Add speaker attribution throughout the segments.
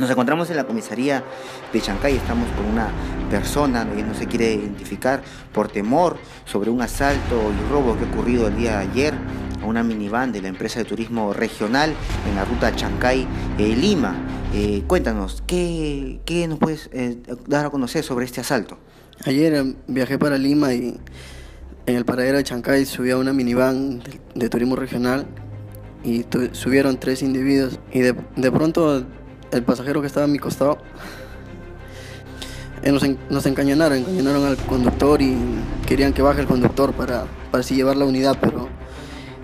Speaker 1: Nos encontramos en la comisaría de Chancay, estamos con una persona que no se quiere identificar por temor sobre un asalto y robo que ha ocurrido el día de ayer a una minivan de la empresa de turismo regional en la ruta Chancay-Lima. Eh, cuéntanos, ¿qué, qué nos puedes eh, dar a conocer sobre este asalto?
Speaker 2: Ayer eh, viajé para Lima y en el paradero de Chancay subí a una minivan de, de turismo regional y subieron tres individuos y de, de pronto el pasajero que estaba a mi costado eh, nos, en- nos encañonaron, encañonaron al conductor y querían que baje el conductor para, para así llevar la unidad, pero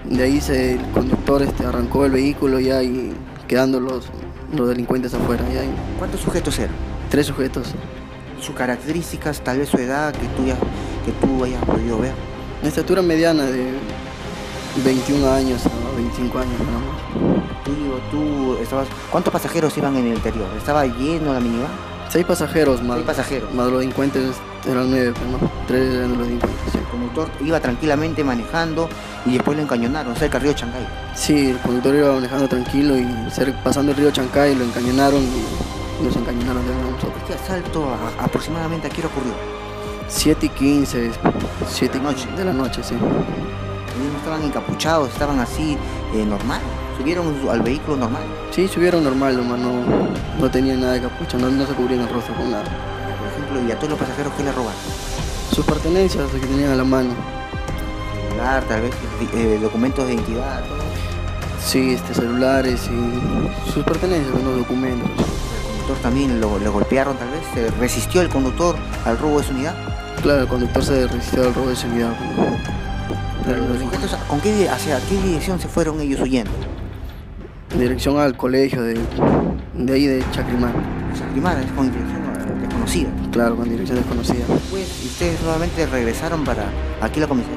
Speaker 2: de ahí se, el conductor este, arrancó el vehículo ya y quedando los, los delincuentes afuera. Ya
Speaker 1: ¿Cuántos sujetos eran?
Speaker 2: tres sujetos.
Speaker 1: Sus características, tal vez su edad que tú, ya- que tú hayas podido ver.
Speaker 2: Estatura mediana de 21 años a 25 años nada más.
Speaker 1: Tú, estabas, ¿Cuántos pasajeros iban en el interior? ¿Estaba lleno la minivan?
Speaker 2: Seis pasajeros más.
Speaker 1: Seis pasajeros.
Speaker 2: Más los delincuentes eran nueve, pues, ¿no? Tres eran los delincuentes.
Speaker 1: El conductor iba tranquilamente manejando y después lo encañonaron cerca del río Chancay.
Speaker 2: Sí, el conductor iba manejando tranquilo y pasando el río Chancay lo encañonaron y nos encañonaron de nosotros.
Speaker 1: Este asalto a- aproximadamente a qué hora ocurrió?
Speaker 2: 7 y 15, 7
Speaker 1: De la noche.
Speaker 2: de la noche, sí.
Speaker 1: Ellos no estaban encapuchados, estaban así eh, normal. Subieron al vehículo normal.
Speaker 2: Sí, subieron normal, nomás no, no tenían nada de capucha, no, no se cubrían el rostro con nada.
Speaker 1: Por ejemplo, y a todos los pasajeros que le robaron.
Speaker 2: Sus pertenencias que tenían a la mano.
Speaker 1: Celular, tal vez eh, documentos de identidad, todo.
Speaker 2: Sí, este, celulares y sus pertenencias, unos documentos.
Speaker 1: El conductor también lo, le golpearon, tal vez. Se resistió el conductor al robo de su unidad.
Speaker 2: Claro, el conductor se resistió al robo de su unidad.
Speaker 1: Pero los sujetos, ¿con qué, hacia qué dirección se fueron ellos huyendo?
Speaker 2: En dirección al colegio de, de ahí de Chacrimán.
Speaker 1: Primar, es con dirección eh, desconocida.
Speaker 2: Claro, con dirección desconocida.
Speaker 1: Pues, ¿y ustedes nuevamente regresaron para aquí la comisaría?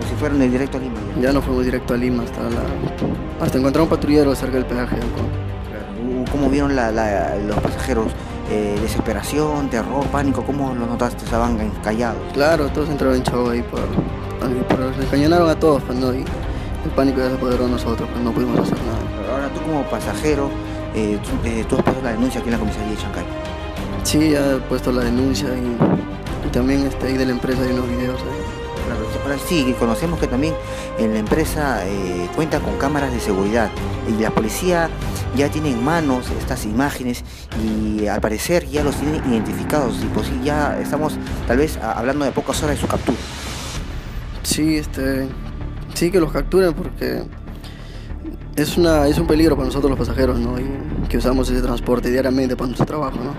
Speaker 1: ¿O si fueron de directo a Lima? ya?
Speaker 2: Ya no fuimos directo a Lima hasta la, hasta encontrar un patrullero cerca del peaje. ¿no?
Speaker 1: Uh, ¿Cómo vieron la- la- los pasajeros? Eh, ¿Desesperación, terror, pánico? ¿Cómo lo notaste? Estaban callados.
Speaker 2: Claro, todos entraron en show ahí por, ahí por nos encañonaron a todos, pues, ¿no? Y el pánico ya se apoderó de nosotros, pues no pudimos hacer nada.
Speaker 1: Ahora tú como pasajero, eh, tú, eh, tú has puesto la denuncia aquí en la comisaría de Chancay.
Speaker 2: Sí, ya he puesto la denuncia y, y también este, ahí de la empresa hay unos videos ahí.
Speaker 1: Claro, ahora sí, conocemos que también en la empresa eh, cuenta con cámaras de seguridad y la policía ya tiene en manos estas imágenes y al parecer ya los tienen identificados y pues ya estamos tal vez a- hablando de pocas horas de su captura.
Speaker 2: Sí, este, sí que los capturen porque es una es un peligro para nosotros los pasajeros, ¿no? Y que usamos ese transporte diariamente para nuestro trabajo, ¿no?